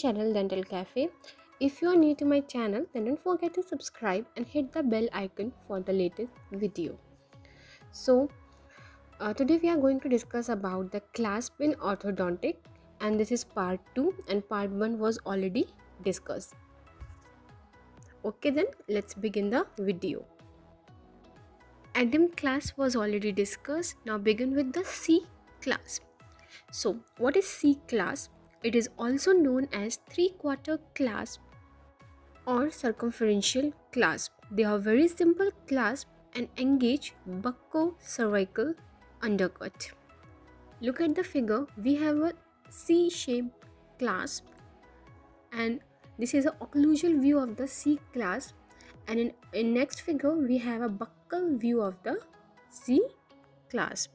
channel Dental Cafe. If you are new to my channel, then don't forget to subscribe and hit the bell icon for the latest video. So, uh, today we are going to discuss about the clasp in orthodontic and this is part 2 and part 1 was already discussed. Okay then, let's begin the video. Adam clasp was already discussed. Now begin with the C clasp. So, what is C clasp? It is also known as three-quarter clasp or circumferential clasp. They are very simple clasp and engage bucco-cervical undercut. Look at the figure. We have a C-shaped clasp and this is a occlusal view of the C clasp and in, in next figure we have a buccal view of the C clasp.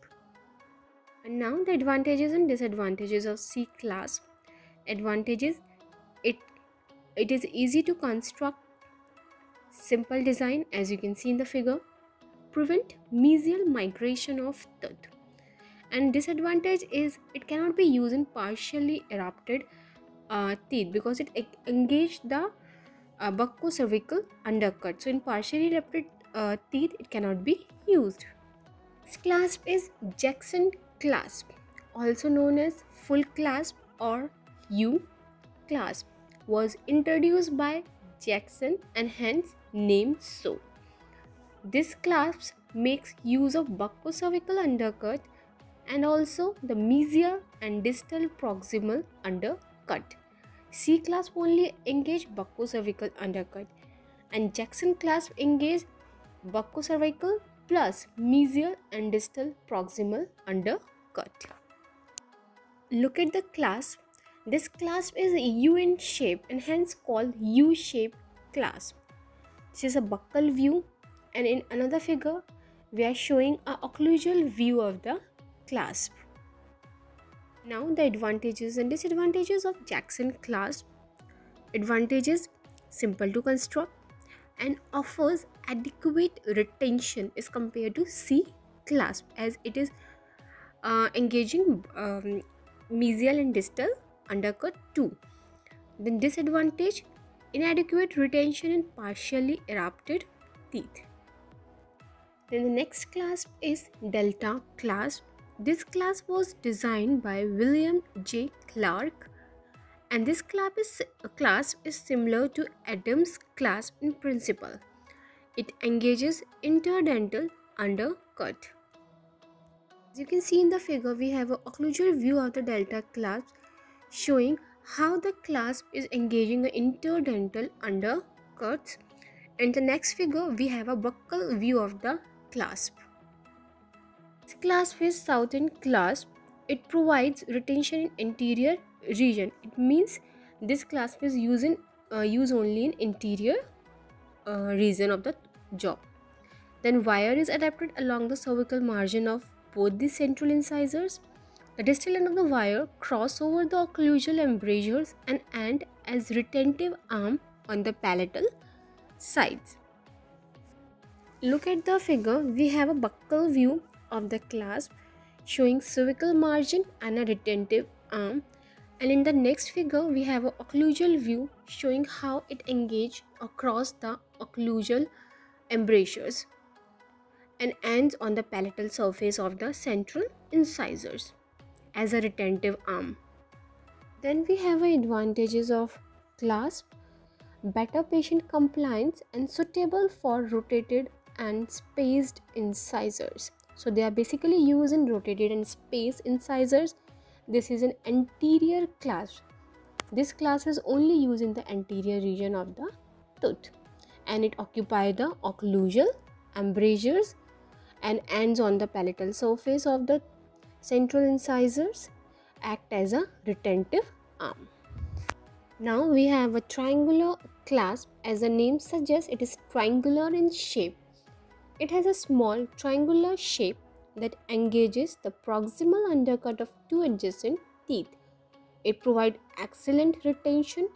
And now the advantages and disadvantages of C clasp. Advantages. It it is easy to construct simple design as you can see in the figure prevent mesial migration of tooth and disadvantage is it cannot be used in partially erupted uh, teeth because it engage the uh, buccocervical undercut. So in partially erupted uh, teeth it cannot be used. This clasp is jackson clasp also known as full clasp or u clasp was introduced by jackson and hence named so this clasp makes use of buccocervical undercut and also the mesial and distal proximal undercut c clasp only engage buccocervical undercut and jackson clasp engage buccocervical plus mesial and distal proximal undercut. Look at the clasp. This clasp is a U in shape and hence called U-shaped clasp. This is a buccal view and in another figure we are showing a occlusal view of the clasp. Now the advantages and disadvantages of Jackson clasp. Advantages simple to construct and offers adequate retention as compared to C clasp as it is uh, engaging um, mesial and distal undercut too. The disadvantage inadequate retention in partially erupted teeth. Then the next clasp is delta clasp. This clasp was designed by William J. Clark and this clasp is, clasp is similar to Adams clasp in principle. It engages interdental undercut. As you can see in the figure, we have an occlusal view of the delta clasp showing how the clasp is engaging the interdental undercuts. In the next figure, we have a buccal view of the clasp. This clasp is Southend clasp. It provides retention in anterior region it means this clasp is used in uh, use only in anterior uh, region of the jaw then wire is adapted along the cervical margin of both the central incisors the distal end of the wire cross over the occlusal embrasures and end as retentive arm on the palatal sides. Look at the figure. We have a buccal view of the clasp showing cervical margin and a retentive arm. And in the next figure we have an occlusal view showing how it engages across the occlusal embrasures and ends on the palatal surface of the central incisors as a retentive arm. Then we have advantages of clasp, better patient compliance and suitable for rotated and spaced incisors. So they are basically used in rotated and spaced incisors this is an anterior clasp. This clasp is only used in the anterior region of the tooth and it occupies the occlusal embrasures and ends on the palatal surface of the central incisors act as a retentive arm. Now we have a triangular clasp as the name suggests it is triangular in shape. It has a small triangular shape that engages the proximal undercut of two adjacent teeth. It provides excellent retention.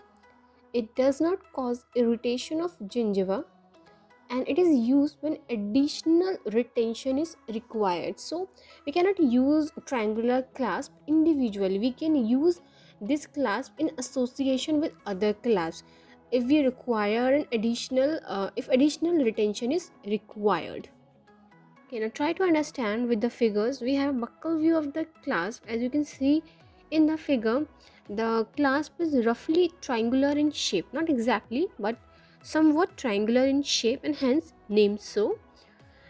It does not cause irritation of gingiva and it is used when additional retention is required. So we cannot use triangular clasp individually. We can use this clasp in association with other clasps. If we require an additional uh, if additional retention is required. Okay now try to understand with the figures. We have buccal view of the clasp. As you can see in the figure the clasp is roughly triangular in shape. Not exactly but somewhat triangular in shape and hence named so.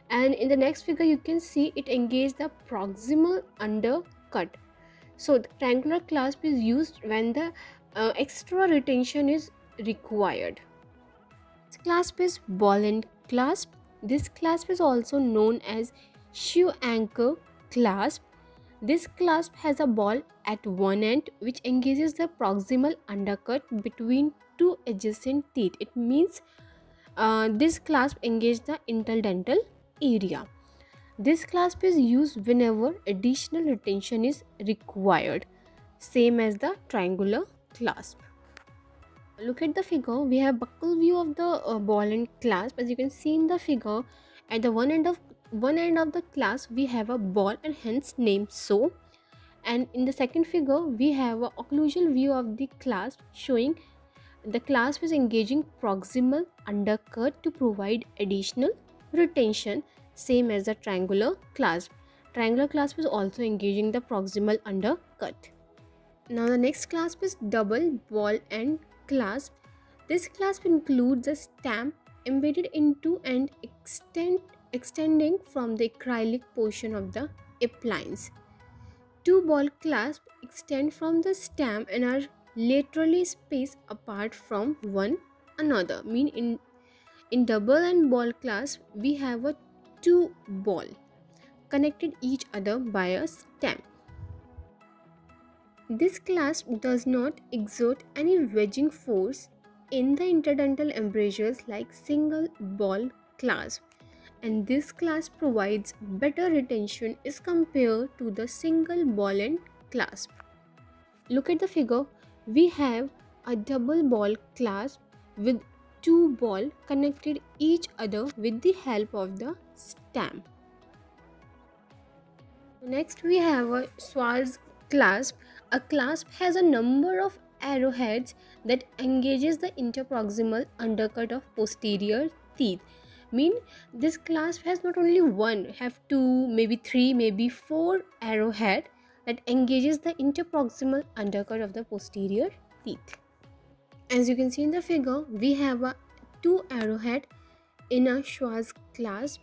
And in the next figure you can see it engage the proximal undercut. So the triangular clasp is used when the uh, extra retention is required. This clasp is ball end clasp. This clasp is also known as shoe anchor clasp. This clasp has a ball at one end which engages the proximal undercut between two adjacent teeth. It means uh, this clasp engages the interdental area. This clasp is used whenever additional retention is required, same as the triangular clasp. Look at the figure, we have buccal view of the uh, ball and clasp. As you can see in the figure, at the one end of one end of the clasp we have a ball and hence named so and in the second figure we have a occlusal view of the clasp showing the clasp was engaging proximal undercut to provide additional retention same as the triangular clasp triangular clasp is also engaging the proximal undercut. Now the next clasp is double ball end clasp. This clasp includes a stamp embedded into and extend extending from the acrylic portion of the appliance. Two ball clasp extend from the stem and are laterally spaced apart from one another. Mean in in double and ball clasp we have a two ball connected each other by a stem. This clasp does not exert any wedging force in the interdental embrasures like single ball clasp and this clasp provides better retention as compared to the single ball end clasp. Look at the figure. We have a double ball clasp with two ball connected each other with the help of the stamp. Next we have a Schwarz clasp. A clasp has a number of arrowheads that engages the interproximal undercut of posterior teeth mean this clasp has not only one have two maybe three maybe four arrowhead that engages the interproximal undercut of the posterior teeth. As you can see in the figure we have a two arrowhead in a Schwarz clasp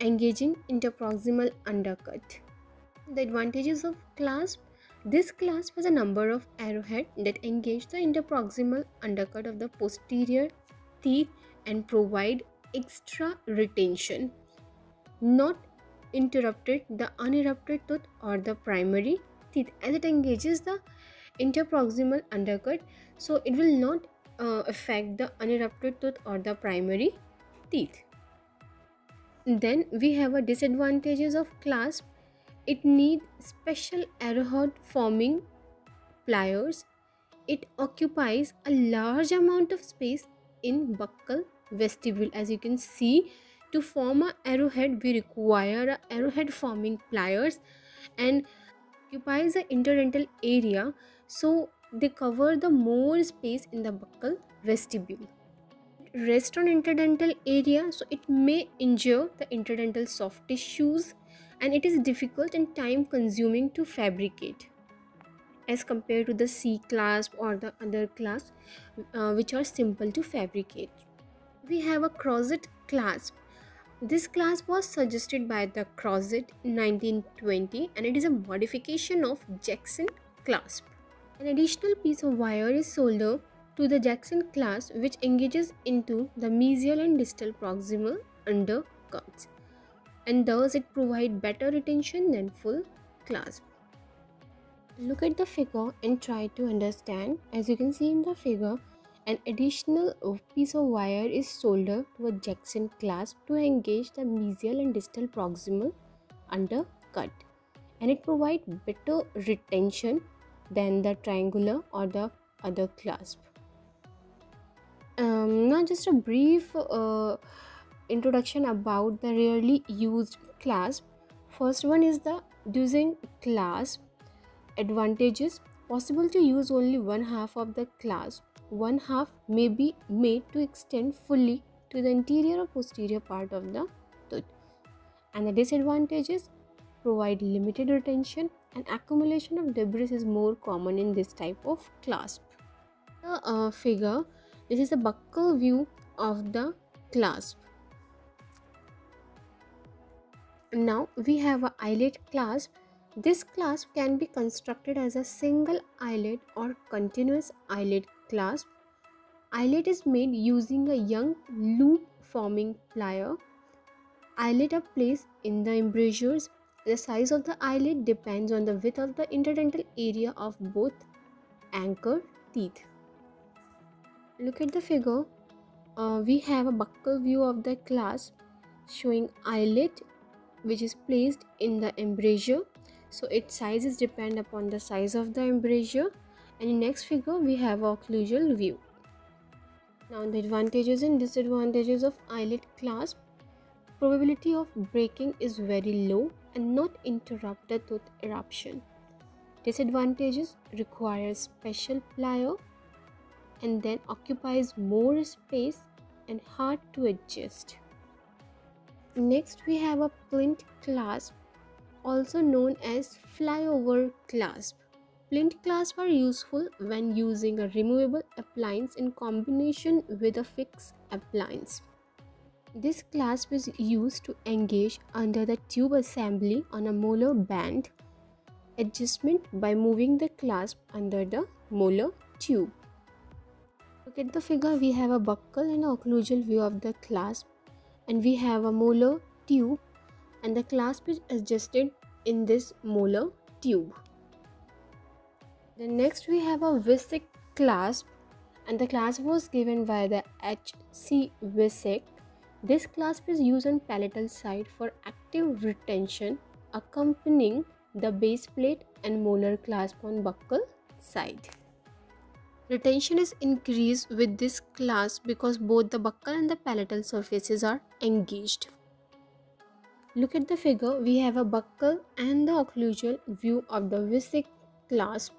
engaging interproximal undercut. The advantages of clasp this clasp has a number of arrowhead that engage the interproximal undercut of the posterior teeth and provide extra retention. Not interrupted the unerupted tooth or the primary teeth. As it engages the interproximal undercut so it will not uh, affect the unerupted tooth or the primary teeth. Then we have a disadvantages of clasp. It need special arrowhead forming pliers. It occupies a large amount of space in buccal vestibule. As you can see to form a arrowhead. We require arrowhead forming pliers and occupies the interdental area. So they cover the more space in the buccal vestibule. Rest on interdental area so it may injure the interdental soft tissues and it is difficult and time consuming to fabricate. As compared to the C clasp or the other clasp uh, which are simple to fabricate. We have a Crozat clasp. This clasp was suggested by the Crozat in 1920 and it is a modification of Jackson clasp. An additional piece of wire is soldered to the Jackson clasp which engages into the mesial and distal proximal undercuts and thus it provides better retention than full clasp. Look at the figure and try to understand. As you can see in the figure, an additional piece of wire is soldered to a Jackson clasp to engage the mesial and distal proximal undercut and it provides better retention than the triangular or the other clasp. Um, now just a brief uh, introduction about the rarely used clasp. First one is the Duysen clasp advantages possible to use only one half of the clasp. One half may be made to extend fully to the anterior or posterior part of the tooth. And the disadvantages provide limited retention and accumulation of debris is more common in this type of clasp. The uh, figure, this is a buccal view of the clasp. Now we have a eyelid clasp this clasp can be constructed as a single eyelid or continuous eyelid clasp. Eyelid is made using a young loop forming plier. Eyelid are placed in the embrasures. The size of the eyelid depends on the width of the interdental area of both anchor teeth. Look at the figure. Uh, we have a buccal view of the clasp showing eyelid which is placed in the embrasure so its size is depend upon the size of the embrasure and in next figure we have occlusal view. Now the advantages and disadvantages of eyelid clasp. Probability of breaking is very low and not interrupt the tooth eruption. Disadvantages require special plier and then occupies more space and hard to adjust. Next we have a plint clasp also known as flyover clasp. Plint clasp are useful when using a removable appliance in combination with a fixed appliance. This clasp is used to engage under the tube assembly on a molar band adjustment by moving the clasp under the molar tube. Look at the figure, we have a buccal and occlusal view of the clasp and we have a molar tube and the clasp is adjusted in this molar tube. Then next we have a Visick clasp and the clasp was given by the H.C. Visick. This clasp is used on palatal side for active retention accompanying the base plate and molar clasp on buccal side. Retention is increased with this clasp because both the buccal and the palatal surfaces are engaged. Look at the figure, we have a buccal and the occlusal view of the Visick clasp.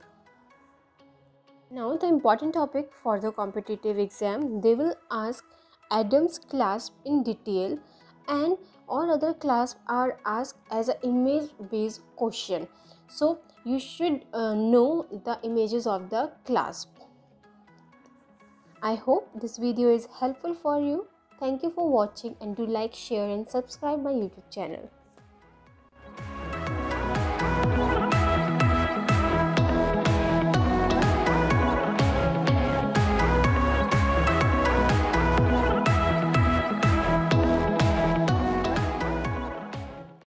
Now the important topic for the competitive exam, they will ask Adams clasp in detail and all other clasps are asked as an image based question. So you should uh, know the images of the clasp. I hope this video is helpful for you. Thank you for watching and do like, share and subscribe my YouTube channel.